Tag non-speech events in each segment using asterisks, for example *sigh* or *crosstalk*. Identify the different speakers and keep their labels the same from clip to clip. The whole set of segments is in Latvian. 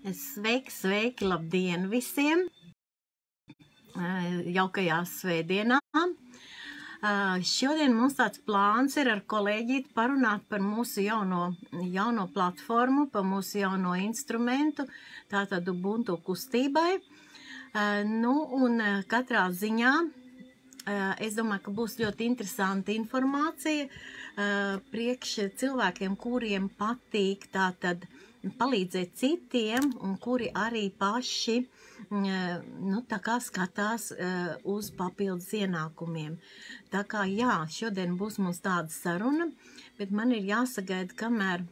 Speaker 1: Sveiki, sveiki, labdien visiem! Jaukajā svētdienā! Šodien mums tāds plāns ir ar kolēģīti parunāt par mūsu jauno, jauno platformu, par mūsu jauno instrumentu, tātad Ubuntu kustībai. Nu, un katrā ziņā es domāju, ka būs ļoti interesanta informācija priekš cilvēkiem, kuriem patīk tātad palīdzēt citiem un kuri arī paši nu, tā kā skatās uz papildus ienākumiem. Tā kā jā, šodien būs mums tāda saruna, bet man ir jāsagaida, kamēr,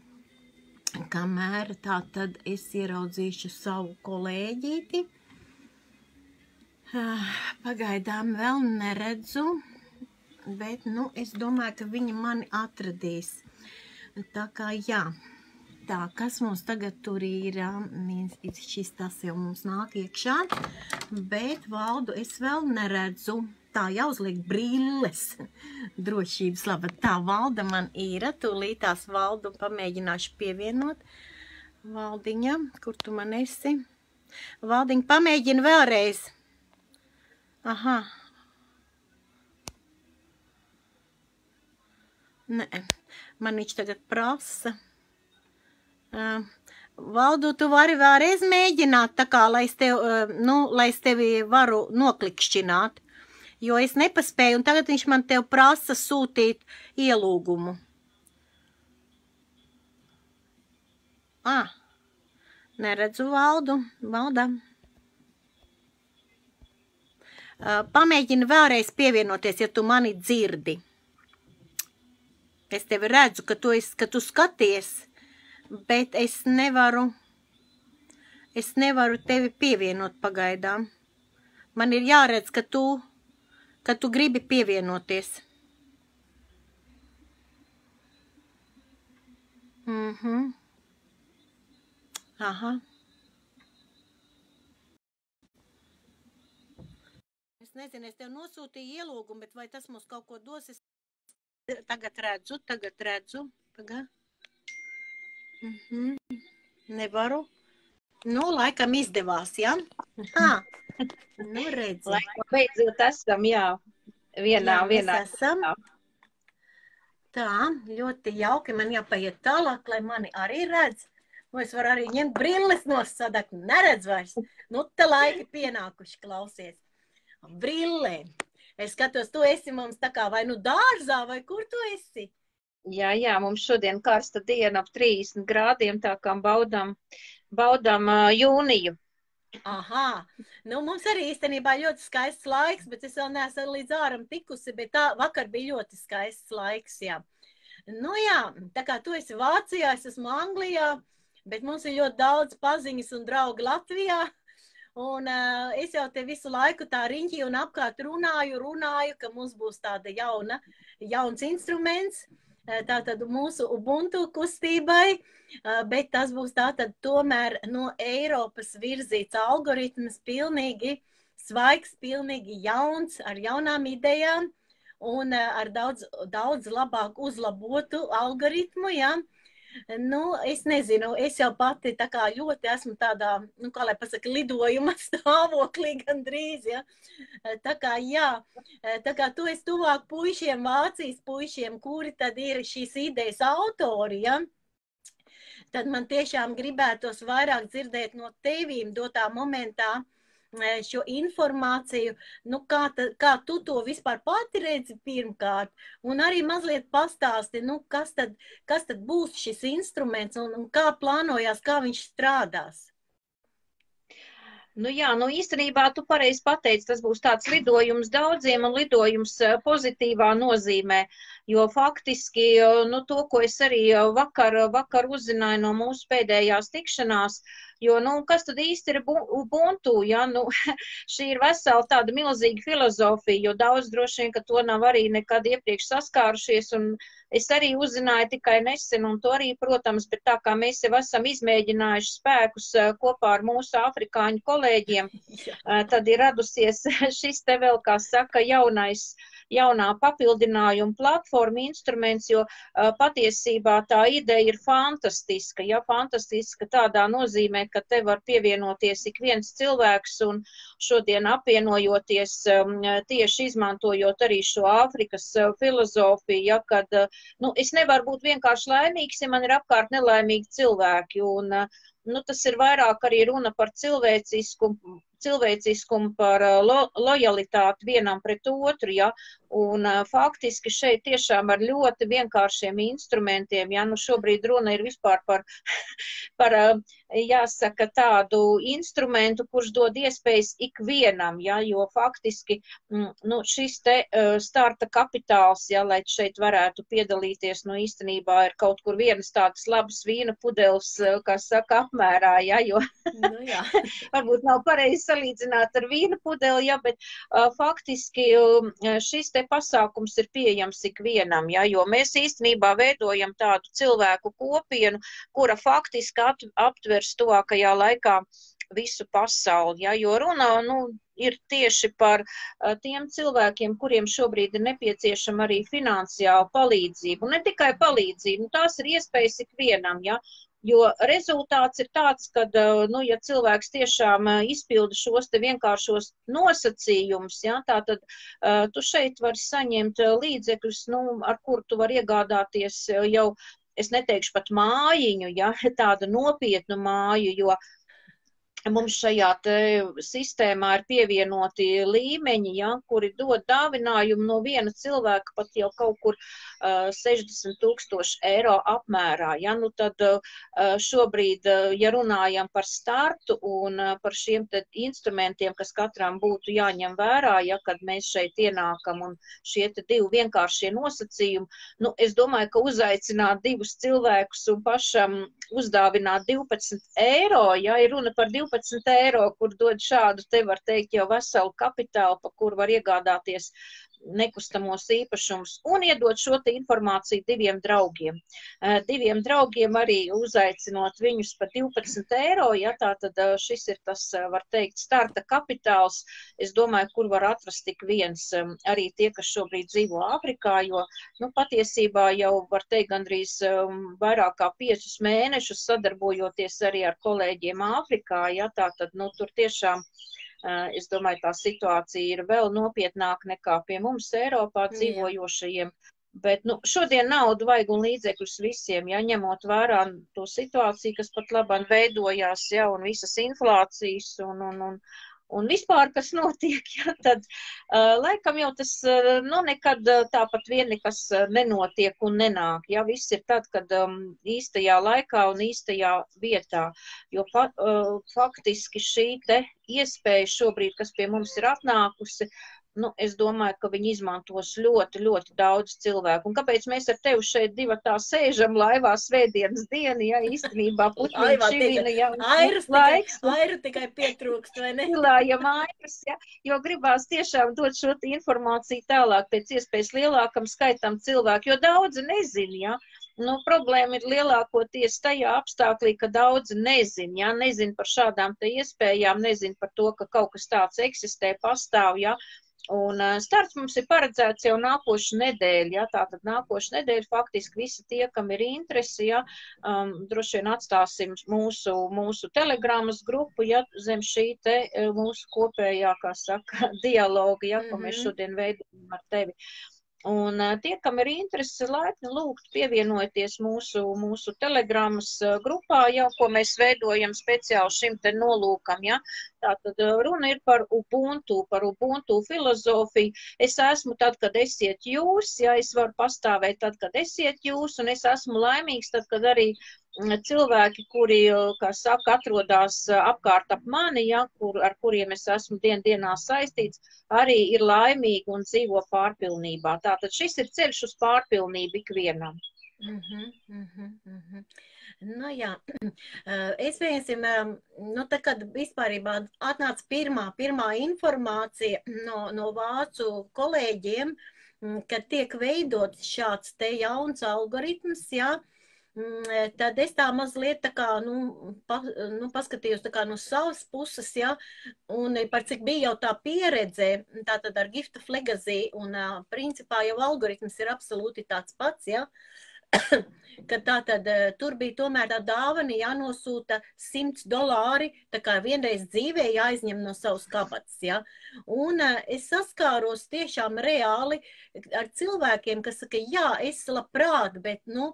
Speaker 1: kamēr tā tad es ieraudzīšu savu kolēģīti. Pagaidām vēl neredzu, bet, nu, es domāju, ka viņi mani atradīs. Tā kā jā. Tā, kas mums tagad tur ir, šis tas jau mums nāk iekšā, bet valdu es vēl neredzu. Tā jāuzliek brilles, drošības laba. Tā valda man ir, tūlīt tās valdu pamēģināšu pievienot. Valdiņa, kur tu man esi? Valdiņa, pamēģina vēlreiz. Aha. Nē, man viņš tagad prasa. Uh, Valdu, tu vari vēlreiz mēģināt, tā kā, lai es, tev, uh, nu, lai es tevi varu noklikšķināt, jo es nepaspēju, un tagad viņš man tev prasa sūtīt ielūgumu. Ah, neredzu valdu, valda. Uh, pamēģini vēlreiz pievienoties, ja tu mani dzirdi. Es tevi redzu, ka tu, es, ka tu skaties bet es nevaru, es nevaru tevi pievienot pagaidām. Man ir jāredz, ka tu, ka tu gribi pievienoties. Mhm. Mm Aha. Es nezinu, es tev nosūtīju ielūgumu, bet vai tas mums kaut ko dos? Es tagad redzu, tagad redzu. Pagā. Mm -hmm. Nevaru. Nu, laikam izdevās? Ja? *laughs* nu, redzi.
Speaker 2: Laikam beidzot esam, jā, vienā, jā, vienā.
Speaker 1: esam. Tā, ļoti jauki. Man jāpaiet tālāk, lai mani arī redz. Nu, es varu arī ņemt brilles no sadakt. Neredz vairs. Nu, te laiki pienākuši, klausies. Brillē. Es skatos, tu esi mums tā kā vai nu dārzā, vai kur tu esi?
Speaker 2: Jā, jā, mums šodien karsta diena ap 30 grādiem, tā kā baudām, baudām uh, jūniju.
Speaker 1: Aha, nu mums arī īstenībā ļoti skaists laiks, bet es vēl neesmu līdz āram tikusi, bet tā vakar bija ļoti skaists laiks, jā. Nu jā, tā kā tu esi Vācijā, es esmu Anglijā, bet mums ir ļoti daudz paziņas un draugi Latvijā, un uh, es jau te visu laiku tā riņķi un apkārt runāju, runāju, ka mums būs tāda jauna, jauns instruments, uh, tātad mūsu Ubuntu kustībai, bet tas būs tātad tomēr no Eiropas virzīts algoritms pilnīgi svaigs, pilnīgi jauns, ar jaunām idejām un ar daudz, daudz labāk uzlabotu algoritmu. Ja? Nu, es nezinu, es jau pati tā kā ļoti esmu tādā, nu, kā lai pasaka, lidojuma *laughs* stāvoklī gandrīz, ja. Tā kā, jā, tā kā tu esi tuvāk puišiem, Vācijas puišiem, kuri tad ir šīs idejas autori, ja tad man tiešām gribētos vairāk dzirdēt no tevīm dotā momentā, šo informāciju, nu, kā, ta, kā tu to vispār pati redzi pirmkārt, un arī mazliet pastāsti, nu, kas tad, kas tad būs šis instruments un, un kā plānojās, kā viņš strādās.
Speaker 2: Nu jā, nu īstenībā tu pareizi pateici, tas būs tāds lidojums daudziem un lidojums pozitīvā nozīmē, jo faktiski, nu to, ko es arī vakar, vakar uzzināju no mūsu pēdējās tikšanās, Jo, nu, kas tad īsti ir Ubuntu? Ja? Nu, *laughs* šī ir vesela tāda milzīga filozofija, jo daudz droši vien, ka to nav arī nekad iepriekš saskārušies. Es arī uzzināju tikai nesen, un to arī, protams, bet tā kā mēs jau esam izmēģinājuši spēkus eh, kopā ar mūsu afrikāņu kolēģiem, *laughs* eh, tad ir radusies *laughs* šis te vēl, kā saka, jaunais jaunā papildinājuma platforma instruments, jo uh, patiesībā tā ideja ir fantastiska. Ja, fantastiska tādā nozīmē, ka te var pievienoties ik viens cilvēks un šodien apvienojoties um, tieši izmantojot arī šo Āfrikas uh, filozofiju, ja, kad, uh, nu, es nevaru būt vienkārši laimīgs, ja man ir apkārt nelaimīgi cilvēki. Un, nu, tas ir vairāk arī runa par cilvēcisku cilvēciskumu, par lo, lojalitāti vienam pret otru, ja, un uh, faktiski šeit tiešām ar ļoti vienkāršiem instrumentiem, ja, nu šobrīd runa ir vispār par, *laughs* par uh, jāsaka, tādu instrumentu, kurš dod iespējas ikvienam, ja, jo faktiski, mm, nu, šis te starta kapitāls, ja, lai šeit varētu piedalīties, nu, īstenībā ir kaut kur vienas tādas labas vīna pudeles, kā saka, apmērā, ja, jo nu, jā. *laughs* varbūt nav pareizi salīdzināt ar vīna pudeli, ja, bet uh, faktiski uh, šis te pasākums ir pieejams ikvienam, ja, jo mēs īstenībā veidojam tādu cilvēku kopienu, kura faktiski at, aptvers tuvākajā laikā visu pasauli, ja, jo runā, nu, ir tieši par tiem cilvēkiem, kuriem šobrīd ir nepieciešama arī finansiāla palīdzība. Un ne tikai palīdzība, nu, tās ir iespējas ikvienam, ja, Jo rezultāts ir tāds, ka, nu, ja cilvēks tiešām izpilda šos te vienkāršos nosacījumus, ja, tā tad uh, tu šeit vari saņemt līdzekļus, nu, ar kur tu vari iegādāties jau, es neteikšu pat mājiņu, ja, *laughs* tādu nopietnu māju, jo mums šajā sistēmā ir pievienoti līmeņi, ja, kuri dod dāvinājumu no viena cilvēka pat jau kaut kur uh, 60 tūkstoši eiro apmērā. Ja, nu tad uh, šobrīd, uh, ja runājam par startu un uh, par šiem instrumentiem, kas katram būtu jāņem vērā, ja kad mēs šeit ienākam un šie divi vienkāršie nosacījumi, nu, es domāju, ka uzaicināt divus cilvēkus un pašam uzdāvināt 12 eiro, ja ir runa par 12 12 eiro, kur dod šādu, te var teikt, jau veselu kapitālu, pa kur var iegādāties nekustamos īpašumus un iedot šo informāciju diviem draugiem. Uh, diviem draugiem arī uzaicinot viņus par 12 eiro, ja tā tad uh, šis ir tas, uh, var teikt, starta kapitāls, es domāju, kur var atrast tik viens um, arī tie, kas šobrīd dzīvo Āfrikā, jo, nu, patiesībā jau var teikt gandrīz um, vairāk kā piecus mēnešus sadarbojoties arī ar kolēģiem Āfrikā, ja tā tad, nu, tur tiešām Eh, es domāju, tā situācija ir vēl nopietnāka nekā pie mums Eiropā dzīvojošajiem. Bet nu, šodien naudu vajag un līdzekļus visiem, ja ņemot vērā to situāciju, kas pat labāk veidojās, ja, un visas inflācijas un, un, un, un vispār, kas notiek, *laughs* ja, tad uh, laikam jau tas, uh, nu, nekad uh, tāpat vien nekas uh, nenotiek un nenāk, ja, viss ir tad, kad um, īstajā laikā un īstajā vietā, jo fa, uh, faktiski šī te iespēja šobrīd, kas pie mums ir atnākusi, nu, es domāju, ka viņi izmantos ļoti, ļoti daudz cilvēku. Un kāpēc mēs ar tevi šeit divi tā sēžam laivā svētdienas dienu, ja īstenībā *laughs* puķiņa šivina jau
Speaker 1: airas laiks. Airu tikai pietrūkst, vai ne?
Speaker 2: Lājam airas, ja, jo gribās tiešām dot šo informāciju tālāk pēc iespējas lielākam skaitam cilvēku, jo daudzi nezin, ja. Nu, problēma ir lielākoties tajā apstāklī, ka daudzi nezin, ja, nezin par šādām te iespējām, nezin par to, ka kaut kas tāds eksistē, pastāv, ja, Un starts mums ir paredzēts jau nākošu nedēļu, ja tātad nākošu nedēļu faktiski visi tie, kam ir interesi, ja um, droši vien atstāsim mūsu, mūsu telegramas grupu, ja zem šī te mūsu kopējā, kā saka, *laughs* dialoga, ja, ko mēs mhm. šodien veidojam ar tevi. Uh, Un tie, kam ir interesi, laipni lūgt pievienoties mūsu, mūsu telegramas grupā, jau ko mēs veidojam speciāli šim te nolūkam, ja. Tātad runa ir par Ubuntu, par Ubuntu filozofiju. Es esmu tad, kad esiet jūs, ja es varu pastāvēt tad, kad esiet jūs, un es esmu laimīgs tad, kad arī cilvēki, kuri, kā saka, atrodas apkārt ap mani, ja, kur, ar kuriem es esmu dien dienā saistīts, arī ir laimīgi un dzīvo pārpilnībā. Tātad šis ir ceļš uz pārpilnību ikvienam.
Speaker 1: Mm -hmm, mm -hmm, mm -hmm. Nu, jā, *clears throat* es viensim, nu, tā kad vispārībā atnāca pirmā, pirmā informācija no, no vācu kolēģiem, kad tiek veidots šāds te jauns algoritms, jā, mm, tad es tā mazliet tā kā, nu, pa, nu paskatījos tā kā no savas puses, ja, un par cik bija jau tā pieredze, tā tad ar gifta flegazī, un principā jau algoritms ir absolūti tāds pats, ja, *coughs* ka tā tad eh, tur bija tomēr tā dāvana jānosūta 100 dolāri, tā kā vienreiz dzīvē jāizņem no savas kabatas, ja. Un eh, es saskāros tiešām reāli ar cilvēkiem, kas saka, jā, es labprāt, bet, nu,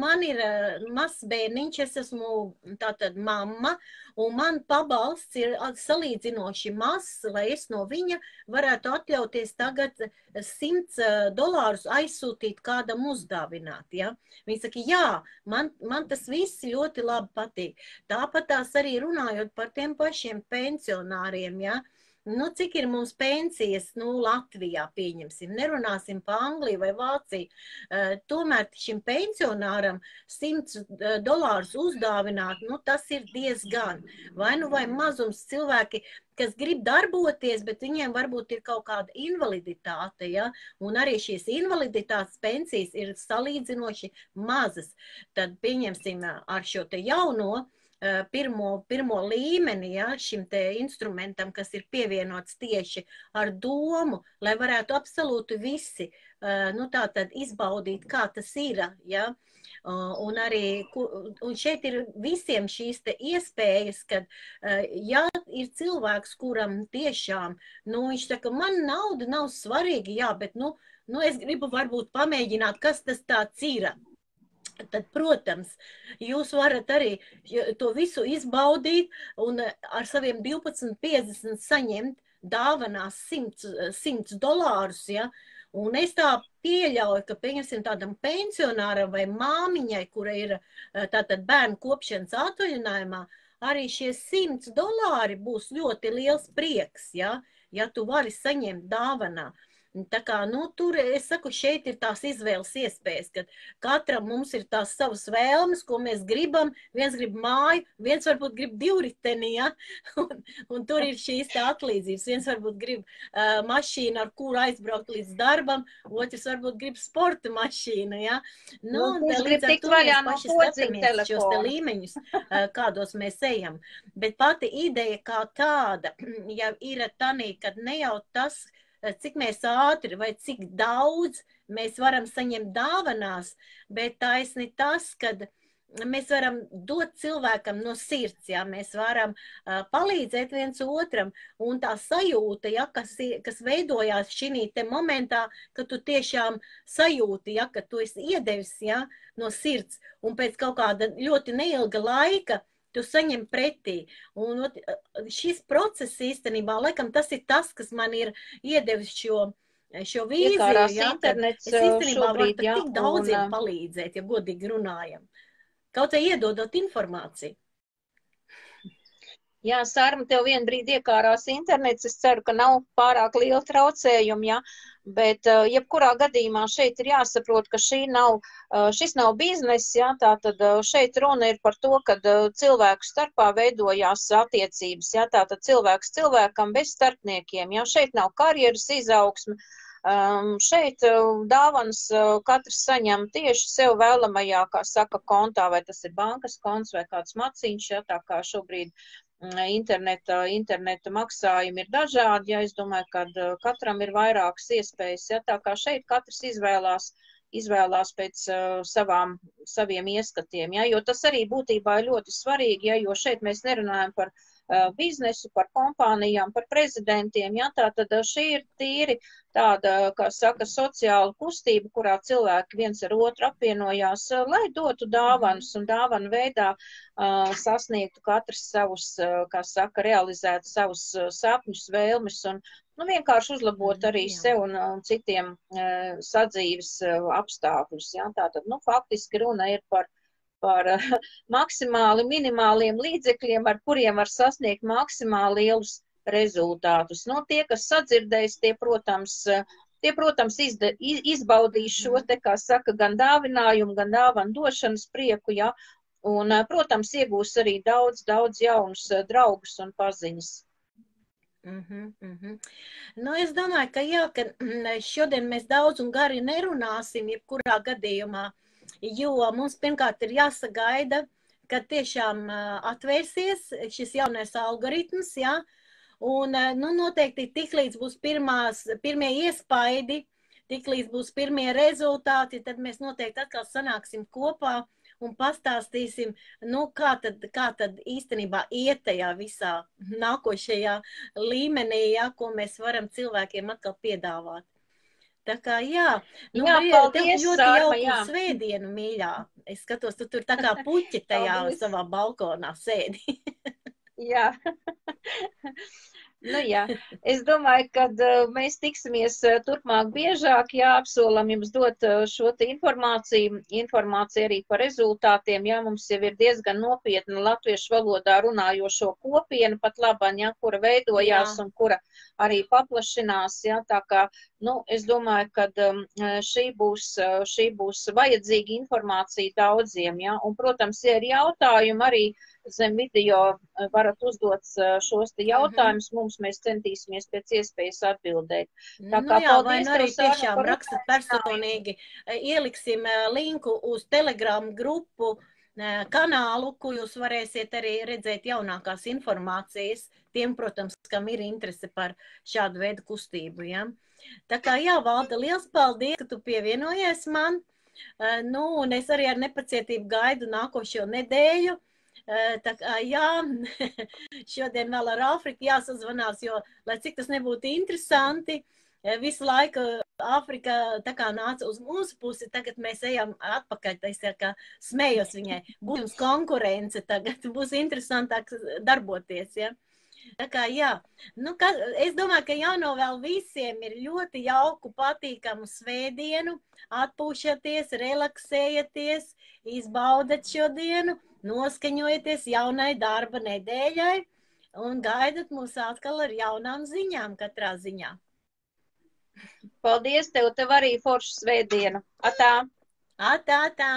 Speaker 1: man ir eh, mazs bērniņš, es esmu tātad mamma, un man pabalsts ir salīdzinoši mazs, lai es no viņa varētu atļauties tagad 100 dolārus aizsūtīt kādam uzdāvināt, ja. Viņi saka, jā, man, man tas viss ļoti labi patīk. Tāpat tās arī runājot par tiem pašiem pensionāriem, ja, Nu, cik ir mums pensijas, nu, Latvijā pieņemsim, nerunāsim pa Angliju vai Vāciju. Uh, tomēr šim pensionāram 100 uh, dolārus uzdāvināt, nu, tas ir diezgan. Vai nu vai mazums cilvēki, kas grib darboties, bet viņiem varbūt ir kaut kāda invaliditāte, ja? un arī šīs invaliditātes pensijas ir salīdzinoši mazas. Tad pieņemsim ar šo te jauno, Eh, pirmo, pirmo līmeni ja, šim instrumentam, kas ir pievienots tieši ar domu, lai varētu absolūti visi nu, izbaudīt, kā tas ir. Ja. Un arī un šeit ir visiem šīs iespējas, ka, ja ir cilvēks, kuram tiešām, nu, viņš saka, man nauda nav svarīga, jā, bet, nu, nu es gribu varbūt pamēģināt, kas tas tāds ir tad, protams, jūs varat arī to visu izbaudīt un eh, ar saviem 12,50 saņemt dāvanās 100, 100 dolārus. Ja? Un es tā pieļauju, ka, pieņemsim, tādam pensionāram vai māmiņai, kura ir eh, tātad bērnu kopšanas atvaļinājumā, arī šie 100 dolāri būs ļoti liels prieks, ja, ja tu vari saņemt dāvanā. Uh, Tā kā, nu, tur, es saku, šeit ir tās izvēles iespējas, ka katram mums ir tās savas vēlmes, ko mēs gribam. Viens grib māju, viens varbūt grib divriteni, ja? *laughs* un, un tur ir šīs tā atlīdzības. Viens varbūt grib uh, mašīnu, ar kuru aizbraukt līdz darbam, otrs varbūt grib sporta mašīnu, ja? Nu,
Speaker 2: nu, un tā, līdz ar to mēs paši skatāmies
Speaker 1: šos te līmeņus, uh, kādos mēs ejam. Bet pati ideja kā tāda, *clears throat* ja ir tanī, kad ne jau tas, cik mēs ātri vai cik daudz mēs varam saņemt dāvanās, bet taisni tas, kad mēs varam dot cilvēkam no sirds, ja mēs varam uh, palīdzēt viens otram, un tā sajūta, ja, kas, kas veidojās šī te momentā, ka tu tiešām sajūti, ja, ka tu esi iedevis ja, no sirds, un pēc kaut kāda ļoti neilga laika tu saņem pretī. Un ot, šis process īstenībā, laikam, tas ir tas, kas man ir iedevis šo, šo vīziju.
Speaker 2: Ja, internets es īstenībā šobrīd,
Speaker 1: varu jā, tik daudziem un, palīdzēt, ja godīgi runājam. Kaut arī iedodot informāciju.
Speaker 2: Jā, Sārma, tev vien brīdi iekārās internets. Es ceru, ka nav pārāk liela traucējuma, ja? bet uh, jebkurā gadījumā šeit ir jāsaprot, ka šī nav, uh, šis nav bizness, ja? tātad uh, šeit runa ir par to, ka uh, cilvēku starpā veidojās attiecības, ja? tātad cilvēks cilvēkam bez starpniekiem, ja? šeit nav karjeras izaugsme. Um, šeit dāvans uh, katrs saņem tieši sev vēlamajā, kā saka, kontā, vai tas ir bankas konts vai kāds maciņš, ja, tā kā šobrīd interneta, interneta maksājumi ir dažādi, ja es domāju, ka uh, katram ir vairākas iespējas, ja tā kā šeit katrs izvēlās, izvēlās pēc uh, savām, saviem ieskatiem, ja, jo tas arī būtībā ir ļoti svarīgi, ja, jo šeit mēs nerunājam par biznesu, par kompānijām, par prezidentiem, ja, tā tad šī ir tīri tāda, kā saka, sociāla kustība, kurā cilvēki viens ar otru apvienojās, lai dotu dāvanas un dāvanu veidā uh, sasniegtu katrs savus, uh, kā saka, realizētu savus sapņus, vēlmes un nu, vienkārši uzlabot arī Jā. sev un, un citiem uh, sadzīves apstākļus. Ja? Tātad, nu, faktiski runa ir par par uh, *laughs* maksimāli minimāliem līdzekļiem, ar kuriem var sasniegt maksimāli lielus rezultātus. Nu, tie, kas sadzirdēs, tie, protams, tie, protams izde, izbaudīs šo te, kā saka, gan dāvinājumu, gan dāvanu došanas prieku, ja, un, protams, iegūs arī daudz, daudz jaunus draugus un paziņas.
Speaker 1: Mm -hmm, mm -hmm. Nu, es domāju, ka jā, ka mm, šodien mēs daudz un gari nerunāsim, jebkurā gadījumā jo mums pirmkārt ir jāsagaida, kad tiešām atvērsies šis jaunais algoritms, jā, un, nu, noteikti tiklīdz būs pirmās, pirmie iespaidi, tiklīdz būs pirmie rezultāti, tad mēs noteikti atkal sanāksim kopā un pastāstīsim, nu, kā tad, kā tad īstenībā iet tajā visā nākošajā līmenī, ja, ko mēs varam cilvēkiem atkal piedāvāt. Tā kā jā, nu, jā paldies, tev ļoti jauku jā. svētdienu, mīļā. Es skatos, tu tur tā kā *laughs* puķi tajā savā balkonā sēdi. *laughs*
Speaker 2: jā. Nu, jā, es domāju, ka uh, mēs tiksimies uh, turpmāk biežāk. Jā, apsolam jums dot uh, šo informāciju, informāciju arī par rezultātiem. Jā, mums jau ir diezgan nopietna latviešu valodā runājošo kopiena pat labāk, jā, kura veidojās jā. un kura arī paplašinās. Jā, tā kā, nu, es domāju, ka um, šī, būs, šī būs vajadzīga informācija daudziem. Jā, un, protams, ja ir jautājumi arī zem video eh, varat uzdot eh, šos te jautājumus, mm -hmm. mums mēs centīsimies pēc iespējas atbildēt.
Speaker 1: Tā nu kā nu jā, vai nu arī tiešām par... rakstat personīgi, eh, ieliksim linku uz Telegram grupu kanālu, kur jūs varēsiet arī redzēt jaunākās informācijas tiem, protams, kam ir interese par šādu veidu kustību. Ja? Tā kā jā, Valda, liels paldies, ka tu pievienojies man. Nu, un es arī ar nepacietību gaidu nākošo nedēļu. Tā kā jā, *laughs* šodien vēl ar Āfriku jāsazvanās, jo, lai cik tas nebūtu interesanti, visu laiku Āfrika tā kā nāca uz mūsu pusi, tagad mēs ejam atpakaļ, tā es kā smējos viņai, būs jums konkurence tagad, *laughs* būs interesantāk darboties, ja. Tā kā jā, nu, ka, es domāju, ka jānovēl visiem ir ļoti jauku, patīkamu svētdienu, atpūšaties, relaksējieties, izbaudat šo dienu noskaņojieties jaunai darba nedēļai un gaidat mūs atkal ar jaunām ziņām katrā ziņā.
Speaker 2: Paldies tev, tev arī foršu svētdienu. Atā!
Speaker 1: Atā, atā!